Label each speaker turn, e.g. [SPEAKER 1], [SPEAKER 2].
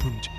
[SPEAKER 1] yapınca